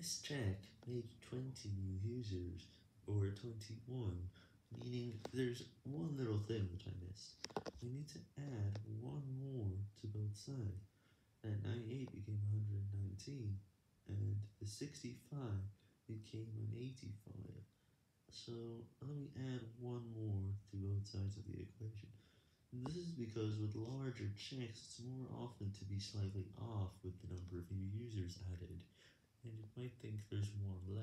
This check made 20 new users, or 21, meaning there's one little thing that I missed. We need to add one more to both sides. That 98 became 119, and the 65 became an 85. So let me add one more to both sides of the equation. This is because with larger checks, it's more often to be slightly off with the number of users might think there's one usual.